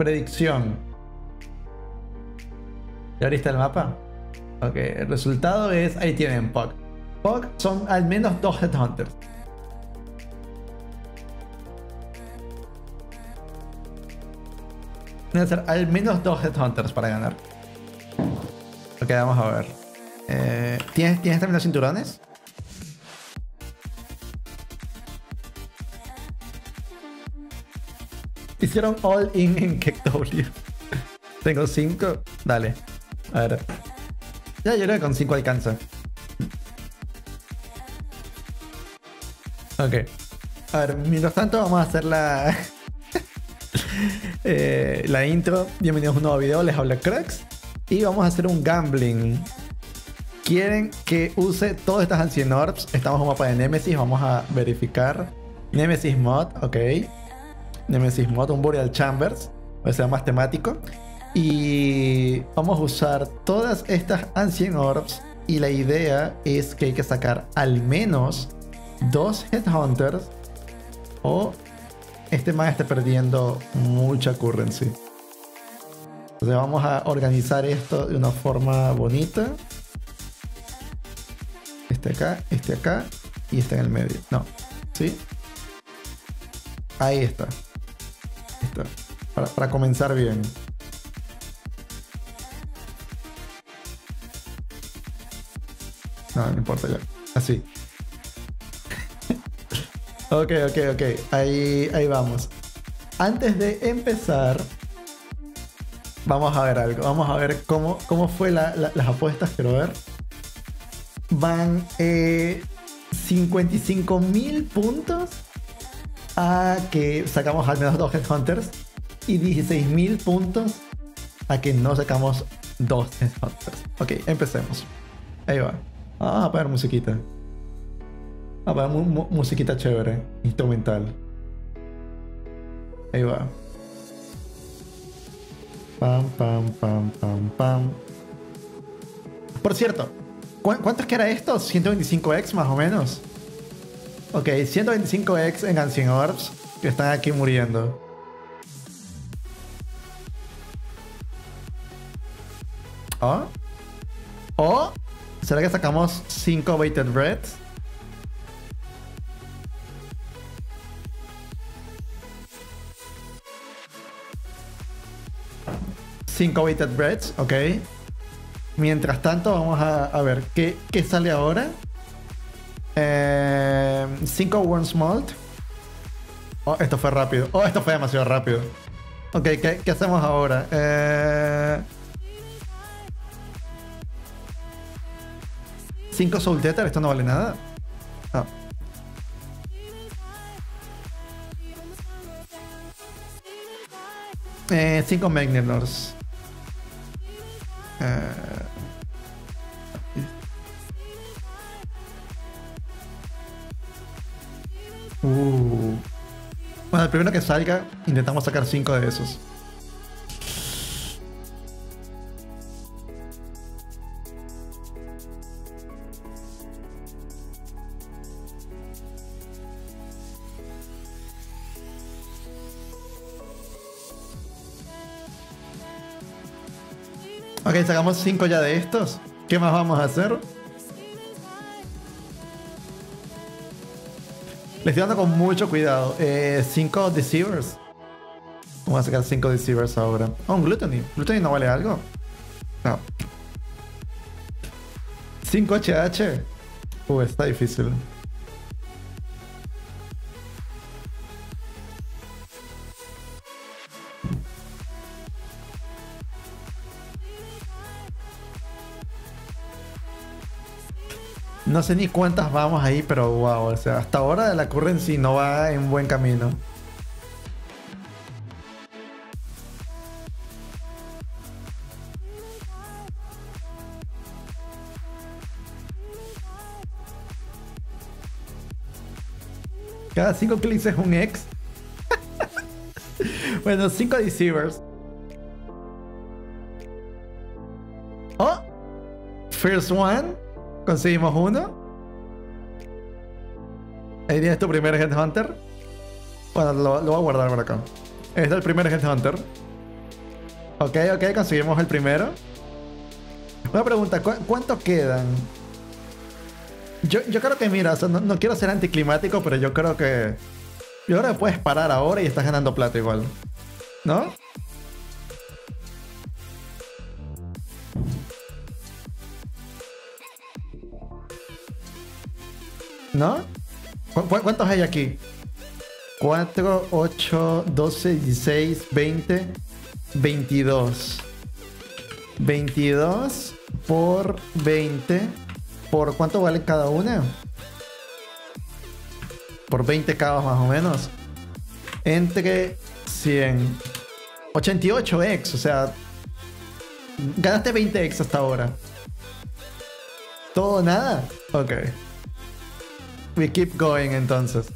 predicción. ¿Ya abriste el mapa? Ok, el resultado es, ahí tienen Pog. Pog son al menos dos Headhunters. Van a ser al menos dos Headhunters para ganar. Ok, vamos a ver. Eh, ¿tienes, ¿Tienes también los cinturones? Hicieron all in en KW. Tengo 5. Dale. A ver. Ya, yo creo que con 5 alcanza. Ok. A ver, mientras tanto vamos a hacer la... eh, la intro. Bienvenidos a un nuevo video, les habla Crux. Y vamos a hacer un gambling. Quieren que use todas estas Ancient Orbs. Estamos en un mapa de Nemesis, vamos a verificar. Nemesis Mod, ok. Nemesis Mod, un Boreal Chambers. O sea, más temático. Y vamos a usar todas estas Ancient Orbs. Y la idea es que hay que sacar al menos dos Headhunters. O este man esté perdiendo mucha currency. Sea, vamos a organizar esto de una forma bonita. Este acá, este acá y este en el medio. No, ¿sí? Ahí está. Para, para comenzar bien. No, importa ya. Así. ok, ok, ok. Ahí, ahí vamos. Antes de empezar, vamos a ver algo. Vamos a ver cómo, cómo fue la, la, las apuestas. Quiero ver. Van eh, 55 mil puntos a que sacamos al menos dos Headhunters y 16 mil puntos a que no sacamos dos Headhunters. Ok, empecemos. Ahí va. Ah, a poner musiquita. A poner mu mu musiquita chévere, instrumental. Ahí va. Pam, pam, pam, pam, pam. Por cierto, ¿cu ¿cuántos que era esto? 125x más o menos. Ok, 125x en Ancient Orbs que están aquí muriendo. ¿Oh? ¿Oh? ¿Será que sacamos 5 Baited Breads? Cinco Weighted Breads, ok. Mientras tanto, vamos a, ver ¿qué, qué, sale ahora. 5 eh, Worms Malt. Oh, esto fue rápido. Oh, esto fue demasiado rápido. Ok, ¿qué, qué hacemos ahora? Eh... 5 Soul Tether, esto no vale nada. No. Eh, 5 Magnetors. Eh... Uh. Bueno, el primero que salga, intentamos sacar 5 de esos. Ok, sacamos 5 ya de estos. ¿Qué más vamos a hacer? Con mucho cuidado. 5 eh, Deceivers. Vamos a sacar 5 Deceivers ahora. Oh, un Gluttony. ¿Gluttony no vale algo? No. 5 HH. Uh, está difícil. No sé ni cuántas vamos ahí, pero wow, o sea, hasta ahora la currency no va en buen camino. Cada 5 clics es un ex. bueno, 5 deceivers. Oh, first one. Conseguimos uno. Ahí tienes tu primer Headhunter. Bueno, lo, lo voy a guardar por acá. Este es el primer Headhunter. Ok, ok, conseguimos el primero. Una pregunta, ¿cu ¿cuánto quedan? Yo, yo creo que, mira, no, no, quiero ser anticlimático, pero yo creo que... Yo creo que puedes parar ahora y estás ganando plata igual. ¿No? ¿No? ¿Cu cuántos hay aquí? 4, 8, 12, 16, 20, 22. 22 por 20. ¿Por cuánto vale cada una? Por 20 cabos más o menos. Entre 100. 88x, o sea... Ganaste 20x hasta ahora. ¿Todo nada? Ok. We keep going entonces.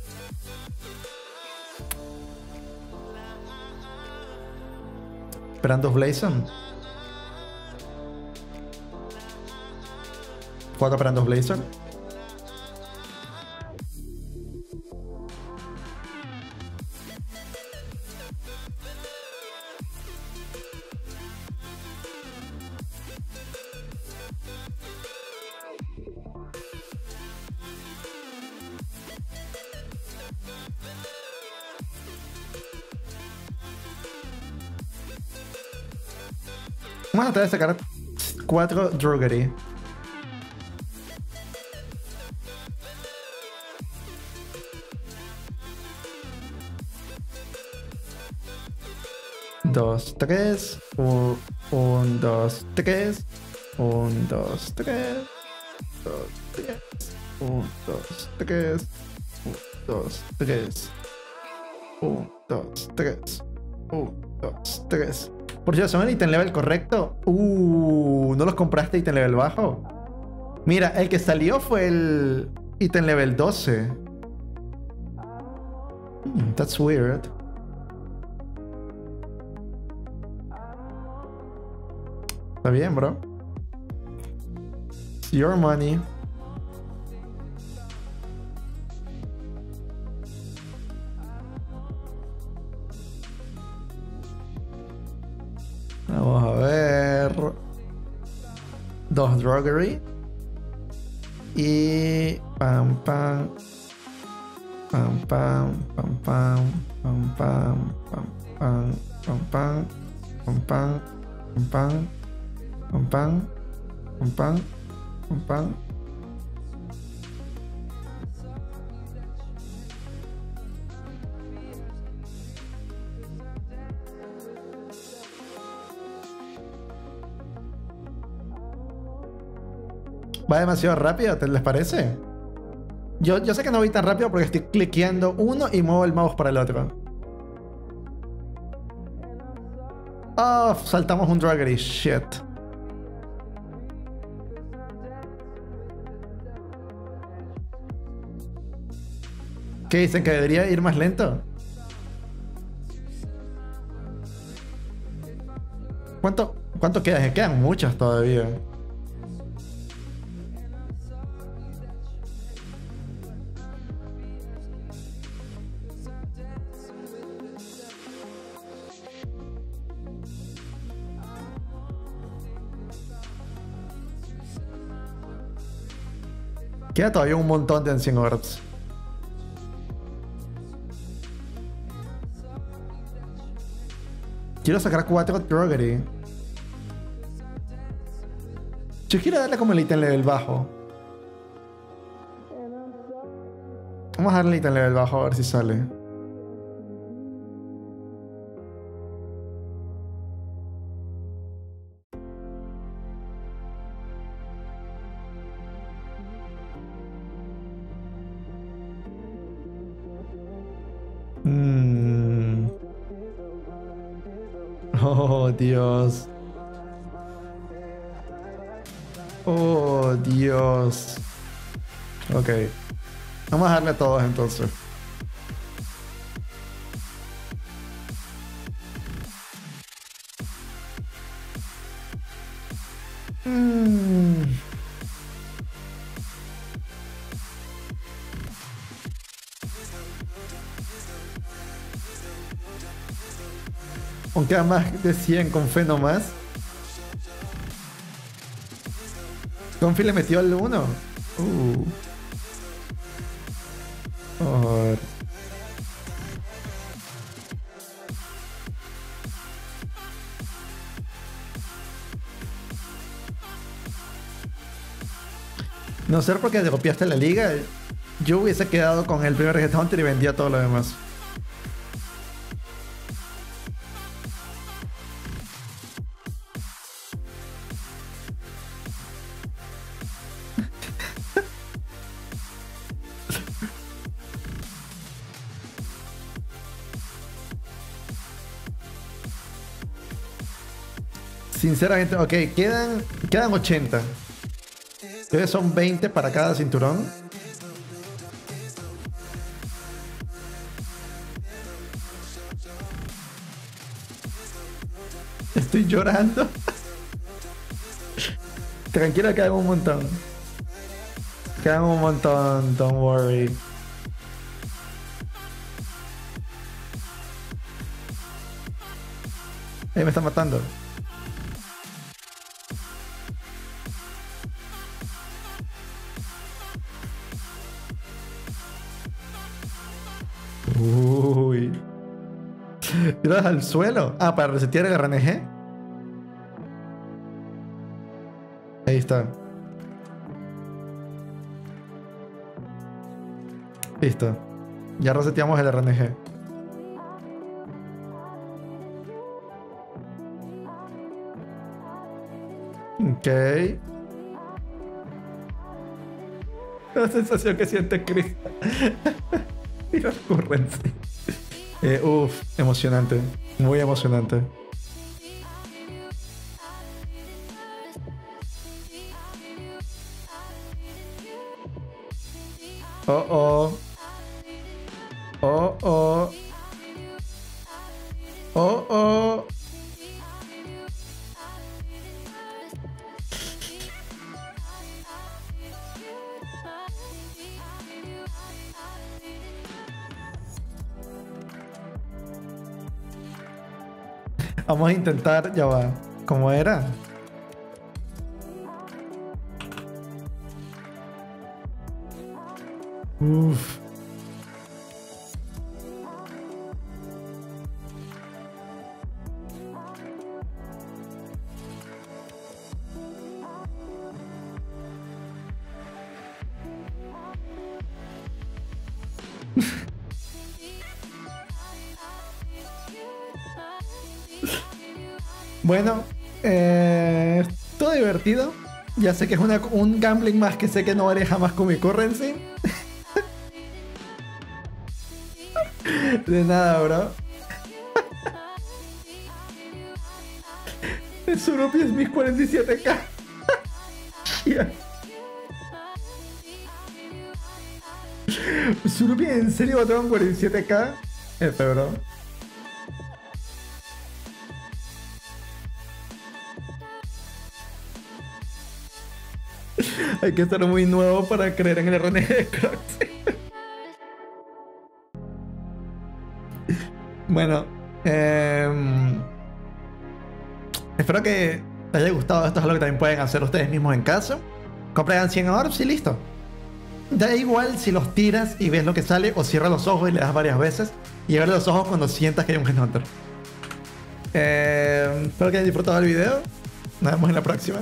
Esperando Blazon. Juega esperando Blazon. Vamos a tratar de sacar 4 Druggery. Dos, tres. Un, un, dos, tres. Un, dos, tres. Dos, tres. Un, dos, tres. Un, dos, tres. Un, dos, tres. Un, dos, tres. Por cierto, ¿son el ítem level correcto? Uh, ¿no los compraste ítem level bajo? Mira, el que salió fue el ítem level 12. Hmm, that's weird. Está bien, bro. your money. Vamos a ver. Dos druggery. Y pam pam. Pam pam pam pam pam pam pam pam pam pam pam pam pam pam pam Va demasiado rápido, ¿te les parece? Yo, yo sé que no voy tan rápido porque estoy cliqueando uno y muevo el mouse para el otro. Oh, saltamos un draggery. Shit. ¿Qué dicen? ¿Que debería ir más lento? ¿Cuánto, cuánto queda? Quedan muchas todavía. Todavía un montón de Ancient Orbs. Quiero sacar 4 Droggery. Yo quiero darle como el ítem level bajo. Vamos a darle el ítem level bajo a ver si sale. Dios. Oh, Dios. Ok. Vamos a darle a todos entonces. Aunque queda más de 100 con fe nomás. Confi le metió al 1. Uh. Oh. No sé por qué te copiaste la liga. Yo hubiese quedado con el primer Get Hunter y vendía todo lo demás. Sinceramente, ok, quedan, quedan 80. Ustedes son 20 para cada cinturón. Estoy llorando. Tranquila, quedan un montón. Quedan un montón, don't worry. Ahí me está matando. Tiras al suelo. Ah, para resetear el RNG. Ahí está. Listo. Ya reseteamos el RNG. Ok. La sensación que siente Chris. Mira currency. Eh, uf, emocionante. Muy emocionante. Oh oh. Oh oh. Vamos a intentar, ya va. ¿Cómo era? Bueno, eh, todo divertido. Ya sé que es un gambling más que sé que no haré jamás con mi currency. De nada, bro. El Surupi es mis 47k. Ya. Surupi, ¿en serio va a tener un 47k? F, bro. Hay que estar muy nuevo para creer en el RNG de Crocs. bueno, em, espero que te haya gustado. Esto es algo que también pueden hacer ustedes mismos en casa. Compren 100 orbs y listo. Da igual si los tiras y ves lo que sale o cierra los ojos y le das varias veces y abre los ojos cuando sientas que hay un Headhunter. Eh, espero que hayan disfrutado del video. Nos vemos en la próxima.